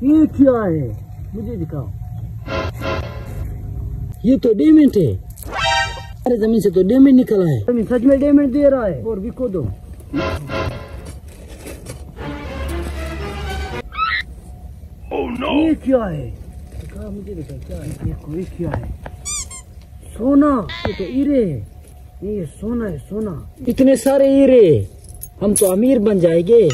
یہ کیا ہے؟ مجھے دکھاؤ۔ یہ تو ڈیمنٹ ہے۔ ارے زمین سے تو ڈیمنٹ نکلا ہے۔ زمین سچ میں ڈیمنٹ دے رہا ہے۔ اور بھی کو دو یہ کیا ہے؟ مجھے دکھا کیا ہے؟ کیا ہے؟ سونا یہ تو ہیرے ہے۔ یہ سونا ہے سونا۔ اتنے سارے ہیرے ہم تو امیر بن جائیں گے۔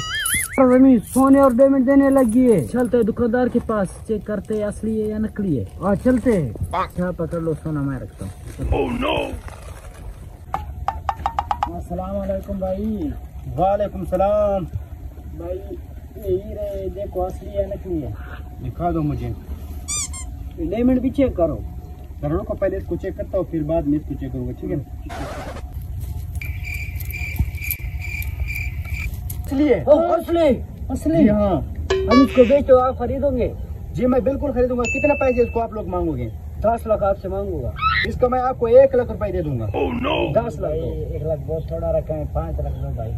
زمین سونے اور ڈیمنٹ دینے لگی ہے۔ چلتے دکاندار کے پاس چیک کرتے اصلی ہے یا نکلی ہے؟ ہاں چلتے۔ ہیں کیا پکڑ لو سونا میں رکھتا ہوں۔ السلام علیکم بھائی۔ وعلیکم السلام۔ بھائی یہ ہیرے دیکھو اصلی ہے نکلی ہے۔ دکھا دو مجھے۔ ڈیمنٹ بھی چیک کرو۔ کروڑوں کو پہلے اس کو چیک کرتا ہوں پھر بعد میں اس کو چیک کروں گا ٹھیک ہے؟ اصلی ہے اصلی۔ اصلی۔ جی ہاں۔ ہم اس کو بیچو آپ خریدو گے؟ جی میں بالکل خریدوں گا۔ کتنے پیسے اس کو آپ لوگ مانگو گے؟ دس لاکھ آپ سے مانگوں گا۔ اس کا میں آپ کو ایک لاکھ روپے دے دوں گا۔ دس لاکھ ایک لاکھ بہت تھوڑا رکھا ہے پانچ لاکھ دو بھائی۔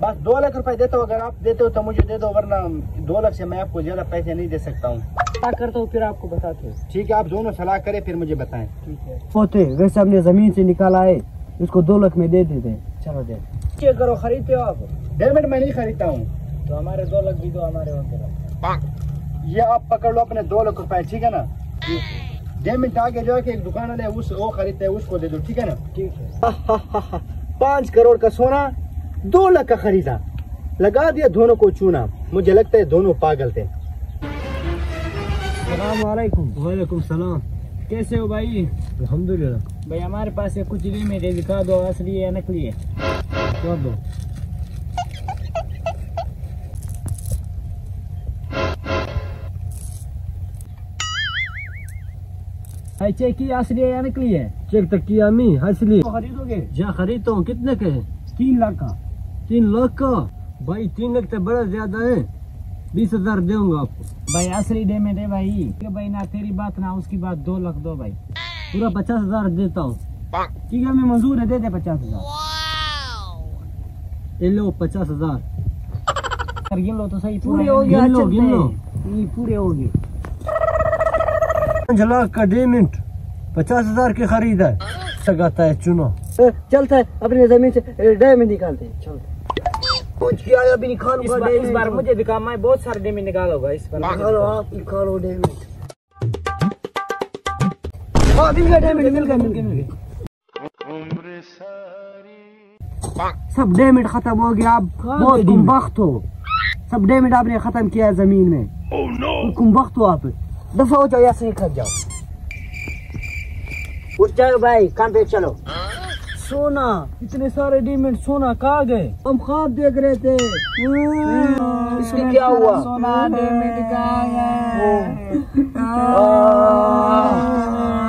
بس دو لاکھ روپے دیتا ہوں اگر آپ دیتے ہو تو مجھے دے دو ورنہ دو لاکھ سے میں آپ کو زیادہ پیسے نہیں دے سکتا ہوں۔ کیا کرتا ہوں؟ پھر آپ کو بتاتے ہیں ٹھیک ہے آپ دونوں صلاح کریں پھر مجھے بتائیں۔ ٹھیک ہے۔ ہوتے ویسے ہم نے زمین سے نکالا ہے اس کو دو لاکھ میں دے دیتے ہیں۔ چلو دے۔ کرو خریدتے ہو آپ۔ ڈیمنٹ میں نہیں خریدتا ہوں۔ تو ہمارے دو لاکھ بھی دو ہمارے وہاں یہ آپ پکڑ لو اپنے دو لاکھ روپے ٹھیک ہے نا؟ ڈیمنٹ آگے جو ہے کہ ایک دکان والے اس وہ خریدتے ہیں اس کو دے دو ٹھیک ہے نا؟ ٹھیک ہے۔ پانچ کروڑ کا سونا دو لاکھ کا خریدا۔ لگا دیا دونوں کو چونا۔ مجھے لگتا ہے دونوں پاگل تھے۔ السلام علیکم۔ وعلیکم السلام۔ کیسے ہو بھائی؟ الحمد للہ بھائی ہمارے پاس کچھ ریمیڈ ہے دکھا دو اصلی ہے نکلی ہے؟ کر دو چیک کی اصلی ہے یا نکلی ہے؟ چیک تک کیا می اصلی خریدو گے۔ جا خریدتا ہوں کتنے کے؟ تین لاکھ کا۔ تین لاکھ کا؟ بھائی تین لاکھ تو بڑا زیادہ ہے۔ بیس ہزار دوں گا آپ کو۔ بھائی اصلی ڈیمیٹ ہے بھائی۔ کہ بھائی نہ تیری بات نہ اس کی بات دو لاکھ دو بھائی۔ پورا پچاس ہزار دیتا ہوں۔ ٹھیک ہے میں منظور ہے دے دے پچاس ہزار۔ یہ لو پچاس ہزار۔ گن لو تو صحیح پورے ہو گیا گن لو گن لو۔ یہ پورے ہو گئے۔ پانچ لاکھ کا ڈیمنٹ پچاس ہزار کی خرید ہے۔ سگاتا ہے چنو۔ چلتا ہے اپنی زمین سے ڈیمنٹ نکالتے ہیں چلتے کچھ کیا ہے ابھی نکالوں گا اس بار مجھے دکھا میں بہت سارے ڈیمنٹ نکالوں گا اس بار۔ نکالو آپ نکالو ڈیمنٹ ہاں مل گیا ڈیمنٹ مل گیا مل گیا مل گیا سب ڈیمنٹ ختم ہو گیا اب بہت کم وقت ہو۔ سب ڈیمنٹ آپ نے ختم کیا ہے زمین میں۔ کم وقت ہو آپ۔ دفعہ ہو جاؤ یا صحیح کھٹ جاؤ اٹھ جاؤ بھائی کام پہ چلو سونا اتنے سارے ڈیمنٹ سونا کہاں گئے ہم خواب دیکھ رہے تھے اس کے کیا ہوا سونا ڈیمنٹ کہاں گئے